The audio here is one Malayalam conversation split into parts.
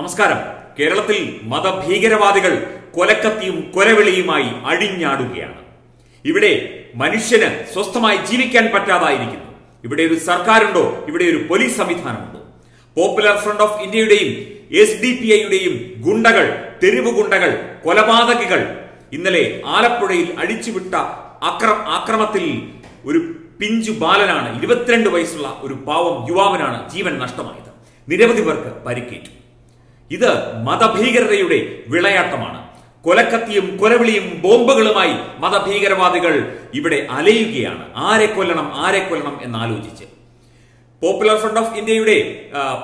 നമസ്കാരം. കേരളത്തിൽ മതഭീകരവാദികൾ കൊലക്കത്തിയും കൊലവിളിയുമായി അഴിഞ്ഞാടുകയാണ് ഇവിടെ മനുഷ്യന് സ്വസ്ഥമായി ജീവിക്കാൻ പറ്റാതായിരിക്കുന്നു. ഇവിടെ ഒരു സർക്കാരുണ്ടോ? ഇവിടെ ഒരു പോലീസ് സംവിധാനമുണ്ടോ? പോപ്പുലർ ഫ്രണ്ട് ഓഫ് ഇന്ത്യയുടെയും എസ് ഡി പി ഐയുടെയും ഗുണ്ടകൾ തെരുവ് ഗുണ്ടകൾ കൊലപാതകികൾ ഇന്നലെ ആലപ്പുഴയിൽ അടിച്ചുവിട്ട അക്ര ആക്രമത്തിൽ ഒരു പിഞ്ചു ബാലനാണ് ഇരുപത്തിരണ്ട് വയസ്സുള്ള ഒരു പാവം യുവാവിനാണ് ജീവൻ നഷ്ടമായത്. നിരവധി പേർക്ക് പരിക്കേറ്റു. ഇത് മതഭീകരതയുടെ വിളയാട്ടമാണ്. കൊലക്കത്തിയും കൊലവിളിയും ബോംബുകളുമായി മതഭീകരവാദികൾ ഇവിടെ അലയുകയാണ്. ആരെ കൊല്ലണം ആരെ കൊല്ലണം എന്നാലോചിച്ച്. പോപ്പുലർ ഫ്രണ്ട് ഓഫ് ഇന്ത്യയുടെ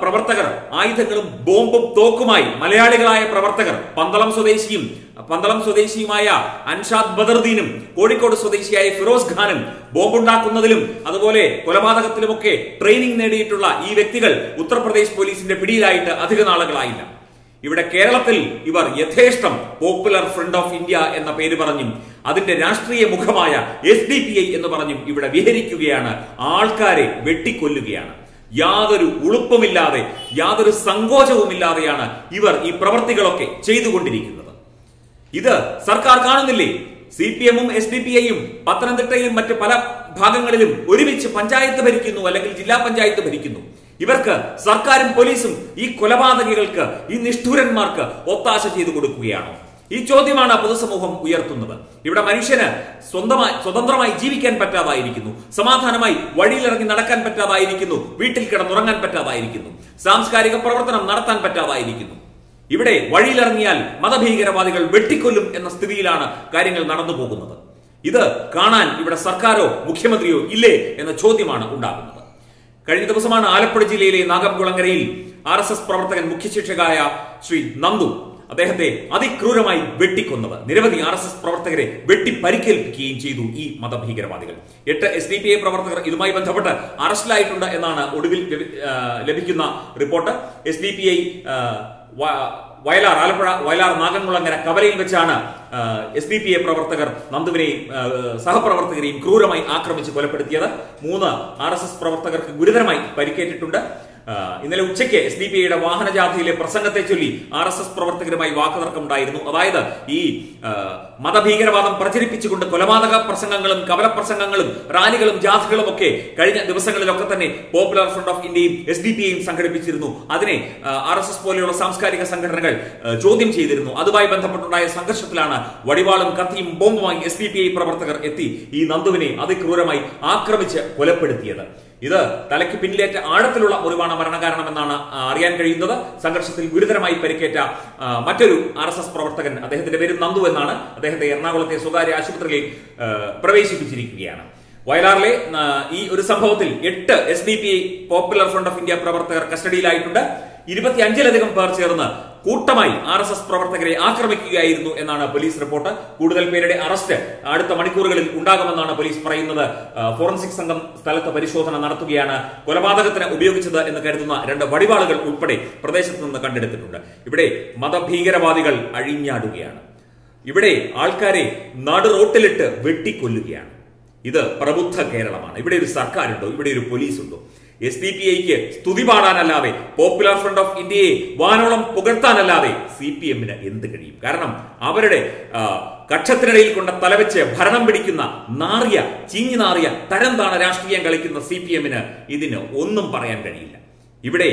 പ്രവർത്തകർ ആയുധങ്ങളും ബോംബും തോക്കുമായി മലയാളികളായ പ്രവർത്തകർ പന്തളം സ്വദേശിയും പന്തളം സ്വദേശിയുമായ അൻഷാദ് ബദർദീനും കോഴിക്കോട് സ്വദേശിയായ ഫിറോസ് ഖാനും ബോംബുണ്ടാക്കുന്നതിലും അതുപോലെ കൊലപാതകത്തിലുമൊക്കെ ട്രെയിനിങ് നേടിയിട്ടുള്ള ഈ വ്യക്തികൾ ഉത്തർപ്രദേശ് പോലീസിന്റെ പിടിയിലായിട്ട് അധിക നാളുകളായില്ല. ഇവിടെ കേരളത്തിൽ ഇവർ യഥേഷ്ടം പോപ്പുലർ ഫ്രണ്ട് ഓഫ് ഇന്ത്യ എന്ന പേര് പറഞ്ഞും അതിന്റെ രാഷ്ട്രീയ മുഖമായ എസ് ഡി പി ഐ എന്ന് പറഞ്ഞും ഇവിടെ വിഹരിക്കുകയാണ്. ആൾക്കാരെ വെട്ടിക്കൊല്ലുകയാണ്. യാതൊരു ഉളുപ്പമില്ലാതെ യാതൊരു സങ്കോചവുമില്ലാതെയാണ് ഇവർ ഈ പ്രവർത്തികളൊക്കെ ചെയ്തുകൊണ്ടിരിക്കുന്നത്. ഇത് സർക്കാർ കാണുന്നില്ലേ? സി പി എമ്മും എസ് ഡി പി ഐയും പത്തനംതിട്ടയിലും മറ്റ് പല ഭാഗങ്ങളിലും ഒരുമിച്ച് പഞ്ചായത്ത് ഭരിക്കുന്നു അല്ലെങ്കിൽ ജില്ലാ പഞ്ചായത്ത് ഭരിക്കുന്നു. ഇവർക്ക് സർക്കാരും പോലീസും ഈ കൊലപാതകികൾക്ക് ഈ നിഷ്ഠൂരന്മാർക്ക് ഒത്താശ ചെയ്തു കൊടുക്കുകയാണോ? ഈ ചോദ്യമാണ് പൊതുസമൂഹം ഉയർത്തുന്നത്. ഇവിടെ മനുഷ്യന് സ്വന്തമായി സ്വതന്ത്രമായി ജീവിക്കാൻ പറ്റാതായിരിക്കുന്നു. സമാധാനമായി വഴിയിലിറങ്ങി നടക്കാൻ പറ്റാതായിരിക്കുന്നു. വീട്ടിൽ കിടന്നുറങ്ങാൻ പറ്റാതായിരിക്കുന്നു. സാംസ്കാരിക പ്രവർത്തനം നടത്താൻ പറ്റാതായിരിക്കുന്നു. ഇവിടെ വഴിയിലിറങ്ങിയാൽ മതഭീകരവാദികൾ വെട്ടിക്കൊല്ലും എന്ന സ്ഥിതിയിലാണ് കാര്യങ്ങൾ നടന്നു പോകുന്നത്. ഇത് കാണാൻ ഇവിടെ സർക്കാരോ മുഖ്യമന്ത്രിയോ ഇല്ലേ എന്ന ചോദ്യമാണ് ഉണ്ടാകുന്നത്. കഴിഞ്ഞ ദിവസമാണ് ആലപ്പുഴ ജില്ലയിലെ നാഗംകുളങ്ങരയിൽ ആർ എസ് എസ് പ്രവർത്തകൻ മുഖ്യശിക്ഷകായ ശ്രീ നന്ദു അദ്ദേഹത്തെ അതിക്രൂരമായി വെട്ടിക്കൊന്നത് നിരവധി ആർ എസ് എസ് പ്രവർത്തകരെ വെട്ടി പരിക്കേൽപ്പിക്കുകയും ചെയ്തു ഈ മതഭീകരവാദികൾ. എട്ട് എസ് ഡി പി ഐ പ്രവർത്തകർ ഇതുമായി ബന്ധപ്പെട്ട് അറസ്റ്റിലായിട്ടുണ്ട് എന്നാണ് ഒടുവിൽ ലഭി- ലഭിക്കുന്ന report. S D P I Vayalar Alappuzha Vayalar Nagamkulangara കവലയിൽ വെച്ചാണ് എസ് ഡി പി എ പ്രവർത്തകർ നന്ദുവിനെയും സഹപ്രവർത്തകരെയും ക്രൂരമായി ആക്രമിച്ച് കൊലപ്പെടുത്തിയത്. മൂന്ന് ആർ എസ് എസ് പ്രവർത്തകർക്ക് ഗുരുതരമായി പരിക്കേറ്റിട്ടുണ്ട്. ഇന്നലെ ഉച്ചയ്ക്ക് എസ് ഡി പി ഐയുടെ വാഹനജാഥയിലെ പ്രസംഗത്തെ ചൊല്ലി ആർ എസ് എസ് പ്രവർത്തകരുമായി വാക്കുതർക്കം ഉണ്ടായിരുന്നു അതായത് ഈ മതഭീകരവാദം പ്രചരിപ്പിച്ചുകൊണ്ട് കൊലപാതക പ്രസംഗങ്ങളും കവലപ്രസംഗങ്ങളും റാലികളും ജാഥകളും ഒക്കെ കഴിഞ്ഞ ദിവസങ്ങളിലൊക്കെ തന്നെ പോപ്പുലർ ഫ്രണ്ട് ഓഫ് ഇന്ത്യയും എസ് ഡി പി ഐയും സംഘടിപ്പിച്ചിരുന്നു. അതിനെ ആർ എസ് എസ് പോലെയുള്ള സാംസ്കാരിക സംഘടനകൾ ചോദ്യം ചെയ്തിരുന്നു. അതുമായി ബന്ധപ്പെട്ടുണ്ടായ സംഘർഷത്തിലാണ് വടിവാളും കത്തിയും ബോംബുമായി എസ് ഡി പി ഐ പ്രവർത്തകർ എത്തി ഈ നന്ദുവിനെ അതിക്രൂരമായി ആക്രമിച്ച് കൊലപ്പെടുത്തിയത്. ഇത് തലയ്ക്ക് പിന്നിലേറ്റ ആഴത്തിലുള്ള മുറിവാണ് മരണകാരണമെന്നാണ് അറിയാൻ കഴിയുന്നത്. സംഘർഷത്തിൽ ഗുരുതരമായി പരിക്കേറ്റ മറ്റൊരു ആർ എസ് എസ് പ്രവർത്തകൻ അദ്ദേഹത്തിന്റെ പേര് നന്ദു എന്നാണ്. അദ്ദേഹത്തെ എറണാകുളത്തെ സ്വകാര്യ ആശുപത്രിയിൽ പ്രവേശിപ്പിച്ചിരിക്കുകയാണ്. വയലാറിലെ ഈ ഒരു സംഭവത്തിൽ എട്ട് S P popular front of India പ്രവർത്തകർ കസ്റ്റഡിയിലായിട്ടുണ്ട്. ഇരുപത്തിയഞ്ചിലധികം പേർ ചേർന്ന് കൂട്ടമായി ആർ എസ് എസ് പ്രവർത്തകരെ ആക്രമിക്കുകയായിരുന്നു എന്നാണ് പോലീസ് റിപ്പോർട്ട്. കൂടുതൽ പേരുടെ അറസ്റ്റ് അടുത്ത മണിക്കൂറുകളിൽ ഉണ്ടാകുമെന്നാണ് പോലീസ് പറയുന്നത്. ഫോറൻസിക് സംഘം സ്ഥലത്ത് പരിശോധന നടത്തുകയാണ്. കൊലപാതകത്തിന് ഉപയോഗിച്ചത് എന്ന് കരുതുന്ന രണ്ട് വടിവാളുകൾ ഉൾപ്പെടെ പ്രദേശത്ത് നിന്ന് കണ്ടെടുത്തിട്ടുണ്ട്. ഇവിടെ മതഭീകരവാദികൾ അഴിഞ്ഞാടുകയാണ്. ഇവിടെ ആൾക്കാരെ നടു റോട്ടിലിട്ട് വെട്ടിക്കൊല്ലുകയാണ്. ഇത് പ്രബുദ്ധ കേരളമാണ്. ഇവിടെ ഒരു സർക്കാരുണ്ടോ? ഇവിടെ ഒരു പോലീസ് ഉണ്ടോ എസ് ഡി പി ഐക്ക് സ്തുതി പാടാനല്ലാതെ പോപ്പുലർ ഫ്രണ്ട് ഓഫ് ഇന്ത്യയെ വാനോളം പുകഴ്ത്താനല്ലാതെ സി പി എമ്മിന് എന്ത് കഴിയും? കാരണം അവരുടെ കക്ഷത്തിനിടയിൽ കൊണ്ട തലവെച്ച് ഭരണം പിടിക്കുന്ന നാറിയ ചീഞ്ഞു നാറിയ തരം താണ രാഷ്ട്രീയം കളിക്കുന്ന സി പി എമ്മിന് ഇതിന് ഒന്നും പറയാൻ കഴിയില്ല. ഇവിടെ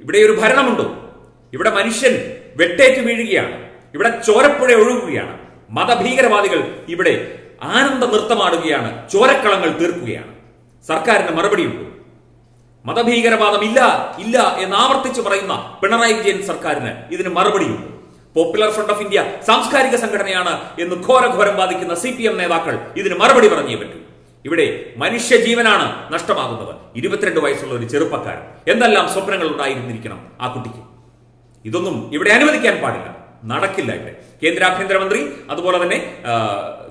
ഇവിടെ ഒരു ഭരണമുണ്ടോ. ഇവിടെ മനുഷ്യൻ വെട്ടേറ്റ് വീഴുകയാണ്. ഇവിടെ ചോരപ്പുഴ ഒഴുകുകയാണ്. മതഭീകരവാദികൾ ഇവിടെ ആനന്ദ നൃത്തമാടുകയാണ്. ചോരക്കളങ്ങൾ തീർക്കുകയാണ്. സർക്കാരിന് മറുപടിയുണ്ട്. മതഭീകരവാദം ഇല്ല ഇല്ല എന്ന് ആവർത്തിച്ചു പറയുന്ന പിണറായി വിജയൻ സർക്കാരിന് ഇതിന് മറുപടിയുണ്ട്. പോപ്പുലർ ഫ്രണ്ട് ഓഫ് ഇന്ത്യ സാംസ്കാരിക സംഘടനയാണ് എന്ന് ഘോരഘോരം ബാധിക്കുന്ന സി പി എം നേതാക്കൾ ഇതിന് മറുപടി പറഞ്ഞേ പറ്റൂ. ഇവിടെ മനുഷ്യജീവനാണ് നഷ്ടമാകുന്നത് ഇരുപത്തിരണ്ട് വയസ്സുള്ള ഒരു ചെറുപ്പക്കാരൻ. എന്തെല്ലാം സ്വപ്നങ്ങൾ ഉണ്ടായിരുന്നിരിക്കണം ആ കുട്ടിക്ക്? ഇതൊന്നും ഇവിടെ അനുവദിക്കാൻ പാടില്ല. നടക്കില്ല ഇവിടെ. കേന്ദ്ര ആഭ്യന്തരമന്ത്രി അതുപോലെ തന്നെ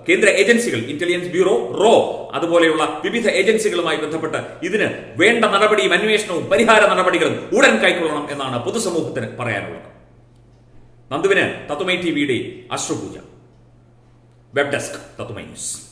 കേന്ദ്ര ഏജൻസികൾ ഇന്റലിജൻസ് ബ്യൂറോ റോ അതുപോലെയുള്ള വിവിധ ഏജൻസികളുമായി ബന്ധപ്പെട്ട് ഇതിന് വേണ്ട നടപടിയും അന്വേഷണവും പരിഹാര നടപടികളും ഉടൻ കൈക്കൊള്ളണം എന്നാണ് പൊതുസമൂഹത്തിന് പറയാനുള്ളത്. നന്ദുവിന് തത്തുമൈ ടി വിയുടെ അശ്രുപൂജ. Web desk Thathumai news.